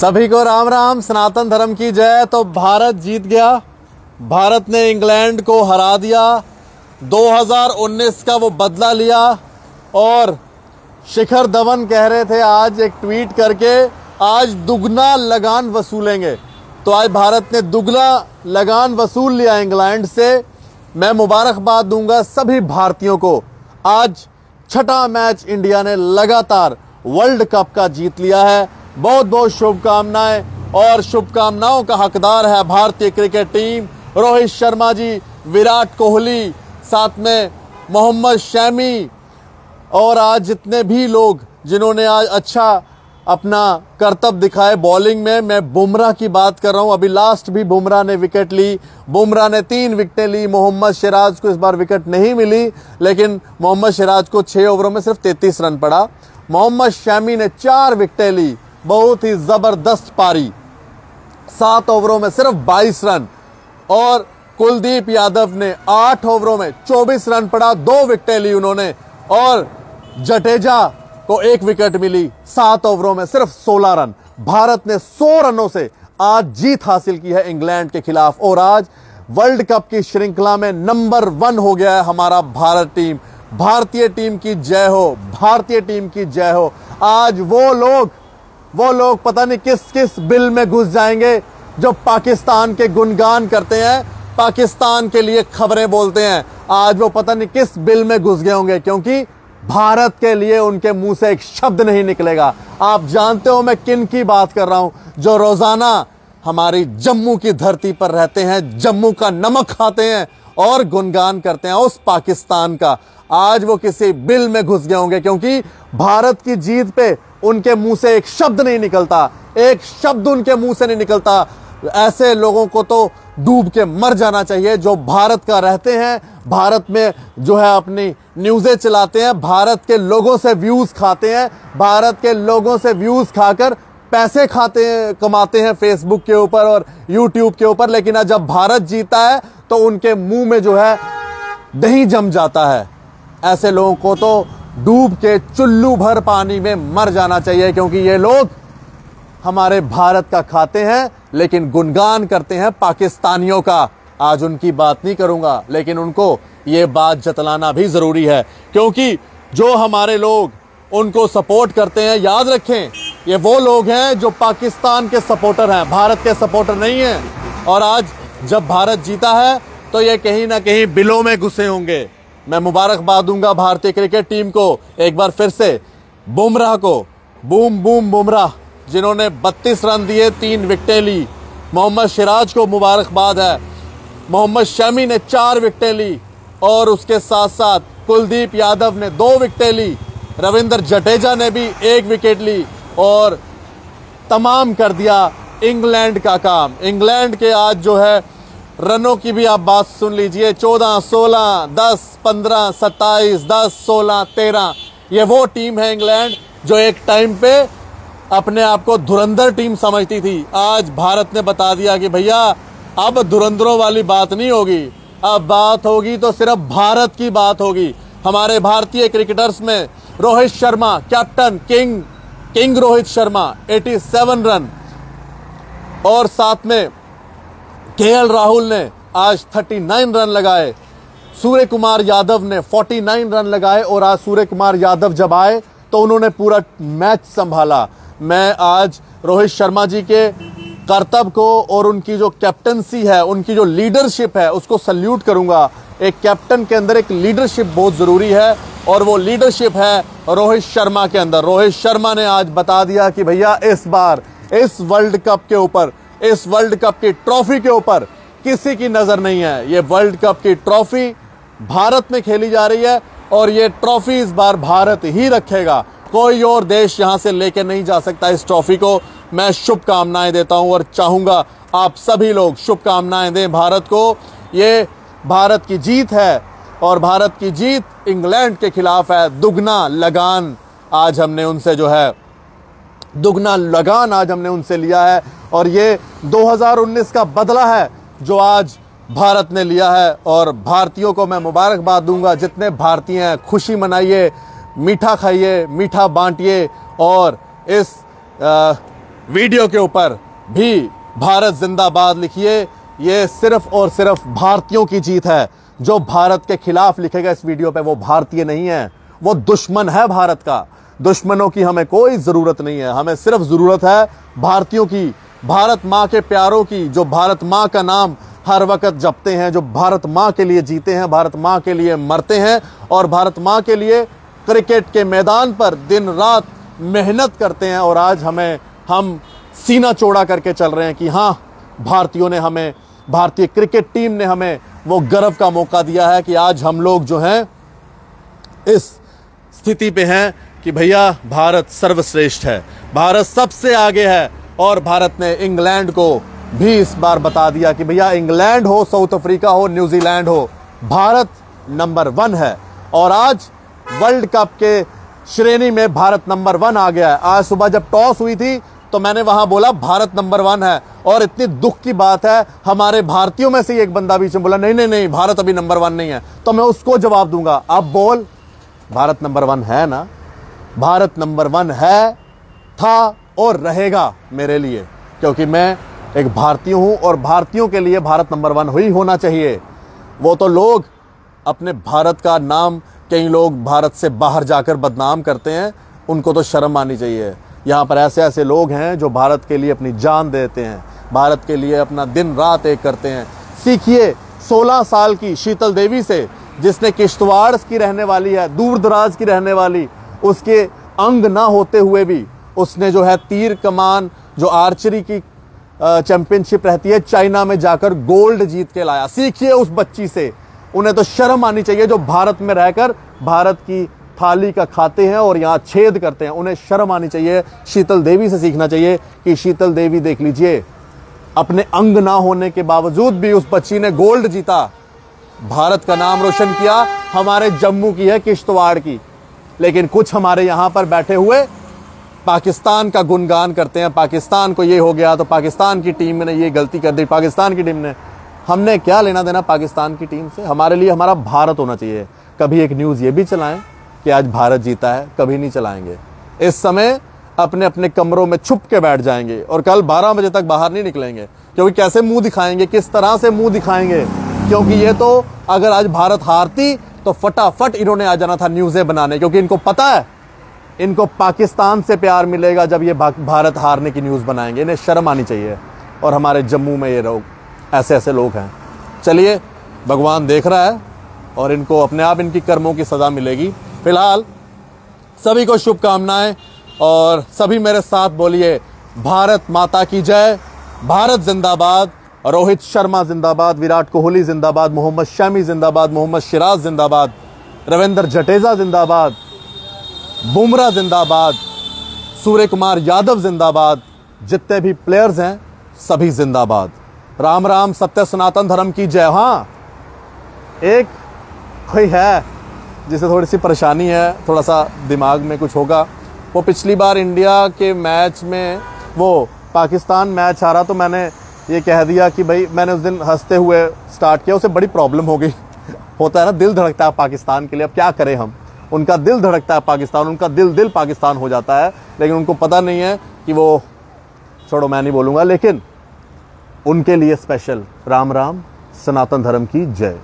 सभी को राम राम, सनातन धर्म की जय। तो भारत जीत गया। भारत ने इंग्लैंड को हरा दिया। 2019 का वो बदला लिया। और शिखर धवन कह रहे थे, आज एक ट्वीट करके, आज दुगना लगान वसूलेंगे। तो आज भारत ने दुगना लगान वसूल लिया इंग्लैंड से। मैं मुबारकबाद दूँगा सभी भारतीयों को। आज छठा मैच इंडिया ने लगातार वर्ल्ड कप का जीत लिया है। बहुत बहुत शुभकामनाएँ और शुभकामनाओं का हकदार है भारतीय क्रिकेट टीम। रोहित शर्मा जी, विराट कोहली, साथ में मोहम्मद शैमी और आज जितने भी लोग जिन्होंने आज अच्छा अपना करतब दिखाए बॉलिंग में, मैं बुमराह की बात कर रहा हूँ। अभी लास्ट भी बुमराह ने विकेट ली। बुमराह ने तीन विकेटें ली। मोहम्मद सिराज को इस बार विकेट नहीं मिली, लेकिन मोहम्मद सिराज को छह ओवरों में सिर्फ़ तैतीस रन पड़ा। मोहम्मद शमी ने चार विकेटें ली। बहुत ही ज़बरदस्त पारी। सात ओवरों में सिर्फ़ 22 रन। और कुलदीप यादव ने आठ ओवरों में 24 रन पड़ा, दो विकेटें ली उन्होंने। और जडेजा को एक विकेट मिली, सात ओवरों में सिर्फ़ 16 रन। भारत ने 100 रनों से आज जीत हासिल की है इंग्लैंड के खिलाफ। और आज वर्ल्ड कप की श्रृंखला में नंबर वन हो गया है हमारा भारत टीम। भारतीय टीम की जय हो, भारतीय टीम की जय हो। आज वो लोग वो लोग पता नहीं किस किस बिल में घुस जाएँगे जो पाकिस्तान के गुणगान करते हैं, पाकिस्तान के लिए खबरें बोलते हैं। आज वो पता नहीं किस बिल में घुस गए होंगे, क्योंकि भारत के लिए उनके मुँह से एक शब्द नहीं निकलेगा। आप जानते हो मैं किन की बात कर रहा हूँ? जो रोज़ाना हमारी जम्मू की धरती पर रहते हैं, जम्मू का नमक खाते हैं और गुणगान करते हैं उस पाकिस्तान का। आज वो किसी बिल में घुस गए होंगे, क्योंकि भारत की जीत पे उनके मुँह से एक शब्द नहीं निकलता। एक शब्द उनके मुँह से नहीं निकलता। ऐसे लोगों को तो डूब के मर जाना चाहिए, जो भारत का रहते हैं, भारत में जो है अपनी न्यूज़ें चलाते हैं, भारत के लोगों से व्यूज़ खाते हैं, भारत के लोगों से व्यूज़ खाकर पैसे खाते हैं, कमाते हैं फेसबुक के ऊपर और यूट्यूब के ऊपर, लेकिन जब भारत जीता है तो उनके मुँह में जो है दही जम जाता है। ऐसे लोगों को तो डूब के चुल्लू भर पानी में मर जाना चाहिए, क्योंकि ये लोग हमारे भारत का खाते हैं, लेकिन गुणगान करते हैं पाकिस्तानियों का। आज उनकी बात नहीं करूँगा, लेकिन उनको ये बात जतलाना भी ज़रूरी है, क्योंकि जो हमारे लोग उनको सपोर्ट करते हैं, याद रखें, ये वो लोग हैं जो पाकिस्तान के सपोर्टर हैं, भारत के सपोर्टर नहीं हैं। और आज जब भारत जीता है तो ये कहीं ना कहीं बिलों में घुसे होंगे। मैं मुबारकबाद दूँगा भारतीय क्रिकेट टीम को एक बार फिर से। बुमराह को। बूम बूम, बुमराह, जिन्होंने 32 रन दिए, तीन विकटें ली। मोहम्मद सिराज को मुबारकबाद है। मोहम्मद शमी ने चार विकटें ली और उसके साथ साथ कुलदीप यादव ने दो विकटें ली। रविंद्र जडेजा ने भी एक विकेट ली और तमाम कर दिया इंग्लैंड का काम। इंग्लैंड के आज जो है रनों की भी आप बात सुन लीजिए। चौदह, सोलह, दस, पंद्रह, सत्ताईस, दस, सोलह, तेरह। ये वो टीम है इंग्लैंड जो एक टाइम पे अपने आप को धुरंधर टीम समझती थी। आज भारत ने बता दिया कि भैया, अब धुरंधरों वाली बात नहीं होगी। अब बात होगी तो सिर्फ़ भारत की बात होगी। हमारे भारतीय क्रिकेटर्स में Rohit Sharma, captain king king Rohit Sharma 87 run. और साथ में के राहुल ने आज 39 रन लगाए। सूर्य कुमार यादव ने 49 रन लगाए और आज सूर्य कुमार यादव जब आए तो उन्होंने पूरा मैच संभाला। मैं आज रोहित शर्मा जी के करतब को और उनकी जो कैप्टनसी है, उनकी जो लीडरशिप है, उसको सल्यूट करूँगा। एक कैप्टन के अंदर एक लीडरशिप बहुत ज़रूरी है और वो लीडरशिप है रोहित शर्मा के अंदर। रोहित शर्मा ने आज बता दिया कि भैया, इस बार, इस वर्ल्ड कप के ऊपर इस वर्ल्ड कप की ट्रॉफी के ऊपर किसी की नज़र नहीं है। ये वर्ल्ड कप की ट्रॉफी भारत में खेली जा रही है और ये ट्रॉफी इस बार भारत ही रखेगा। कोई और देश यहाँ से लेके नहीं जा सकता इस ट्रॉफी को। मैं शुभकामनाएँ देता हूँ और चाहूँगा आप सभी लोग शुभकामनाएँ दें भारत को। ये भारत की जीत है और भारत की जीत इंग्लैंड के खिलाफ है। दुगना लगान आज हमने उनसे जो है दुगना लगान आज हमने उनसे लिया है और ये 2019 का बदला है जो आज भारत ने लिया है और भारतीयों को मैं मुबारकबाद दूँगा। जितने भारतीय हैं, खुशी मनाइए, मीठा खाइए, मीठा बांटिए और इस वीडियो के ऊपर भी भारत जिंदाबाद लिखिए। ये सिर्फ़ और सिर्फ़ भारतीयों की जीत है। जो भारत के खिलाफ लिखेगा इस वीडियो पे वो भारतीय नहीं है। वो दुश्मन है भारत का। दुश्मनों की हमें कोई ज़रूरत नहीं है। हमें सिर्फ़ ज़रूरत है भारतीयों की, भारत माँ के प्यारों की, जो भारत माँ का नाम हर वक्त जपते हैं, जो भारत माँ के लिए जीते हैं, भारत माँ के लिए मरते हैं और भारत माँ के लिए क्रिकेट के मैदान पर दिन रात मेहनत करते हैं और आज हमें, हम सीना चौड़ा करके चल रहे हैं कि हाँ भारतीयों ने हमें, भारतीय क्रिकेट टीम ने हमें वो गर्व का मौका दिया है कि आज हम लोग जो हैं, इस स्थिति पे हैं कि भैया, भारत सर्वश्रेष्ठ है। भारत सबसे आगे है और भारत ने इंग्लैंड को भी इस बार बता दिया कि भैया, इंग्लैंड हो, साउथ अफ्रीका हो, न्यूजीलैंड हो, भारत नंबर वन है। और आज वर्ल्ड कप के श्रेणी में भारत नंबर वन आ गया है। आज सुबह जब टॉस हुई थी तो मैंने वहाँ बोला, भारत नंबर वन है। और इतनी दुख की बात है, हमारे भारतीयों में से एक बंदा बीच में बोला, नहीं नहीं नहीं, भारत अभी नंबर वन नहीं है। तो मैं उसको जवाब दूँगा। अब बोल, भारत नंबर वन है ना? भारत नंबर वन है, था और रहेगा मेरे लिए, क्योंकि मैं एक भारतीय हूँ और भारतीयों के लिए भारत नंबर वन ही होना चाहिए। वो तो लोग अपने भारत का नाम, कई लोग भारत से बाहर जाकर बदनाम करते हैं, उनको तो शर्म आनी चाहिए। यहाँ पर ऐसे ऐसे लोग हैं जो भारत के लिए अपनी जान देते हैं, भारत के लिए अपना दिन रात एक करते हैं। सीखिए 16 साल की शीतल देवी से, जिसने किश्तवाड़ की रहने वाली है दूर दराज की रहने वाली उसके अंग ना होते हुए भी उसने जो है तीर कमान, जो आर्चरी की चैंपियनशिप रहती है, चाइना में जाकर गोल्ड जीत के लाया। सीखिए उस बच्ची से। उन्हें तो शर्म आनी चाहिए जो भारत में रहकर भारत की थाली का खाते हैं और यहाँ छेद करते हैं। उन्हें शर्म आनी चाहिए। शीतल देवी से सीखना चाहिए कि शीतल देवी देख लीजिए, अपने अंग ना होने के बावजूद भी उस बच्ची ने गोल्ड जीता। भारत का नाम रोशन किया, हमारे जम्मू की है किश्तवाड़ की। लेकिन कुछ हमारे यहाँ पर बैठे हुए पाकिस्तान का गुणगान करते हैं। पाकिस्तान को ये हो गया तो पाकिस्तान की टीम ने ये गलती कर दी। पाकिस्तान की टीम ने। हमने क्या लेना देना पाकिस्तान की टीम से? हमारे लिए हमारा भारत होना चाहिए। कभी एक न्यूज़ ये भी चलाएँ कि आज भारत जीता है, कभी नहीं चलाएँगे। इस समय अपने अपने कमरों में छुप के बैठ जाएँगे और कल 12 बजे तक बाहर नहीं निकलेंगे। क्योंकि कैसे मुँह दिखाएँगे, किस तरह से मुँह दिखाएँगे? क्योंकि ये तो अगर आज भारत हारती तो फटाफट इन्होंने आ जाना था न्यूज़ें बनाने, क्योंकि इनको पता है, इनको पाकिस्तान से प्यार मिलेगा जब ये भारत हारने की न्यूज़ बनाएँगे। इन्हें शर्म आनी चाहिए, और हमारे जम्मू में ये लोग ऐसे ऐसे लोग हैं। चलिए, भगवान देख रहा है, और इनको अपने आप इनकी कर्मों की सज़ा मिलेगी। फ़िलहाल, सभी को शुभकामनाएँ, और सभी मेरे साथ बोलिए, भारत माता की जय, भारत जिंदाबाद। रोहित शर्मा जिंदाबाद, विराट कोहली जिंदाबाद, मोहम्मद शमी जिंदाबाद, मोहम्मद सिराज जिंदाबाद, रविंद्र जडेजा जिंदाबाद, बुमराह जिंदाबाद सूर्य कुमार यादव जिंदाबाद, जितने भी प्लेयर्स हैं, सभी जिंदाबाद। राम राम, सत्य सनातन धर्म की जय। हाँ एक कोई है, जिसे थोड़ी सी परेशानी है, थोड़ा सा दिमाग में कुछ होगा। वो पिछली बार इंडिया के मैच में, वो पाकिस्तान मैच हारा तो मैंने ये कह दिया कि भाई, मैंने उस दिन हँसते हुए स्टार्ट किया, उसे बड़ी प्रॉब्लम हो गई। होता है ना, दिल धड़कता है पाकिस्तान के लिए, अब क्या करें हम? उनका दिल धड़कता है पाकिस्तान, उनका दिल दिल पाकिस्तान हो जाता है, लेकिन उनको पता नहीं है कि वो, छोड़ो मैं नहीं बोलूँगा, लेकिन उनके लिए स्पेशल राम राम, सनातन धर्म की जय।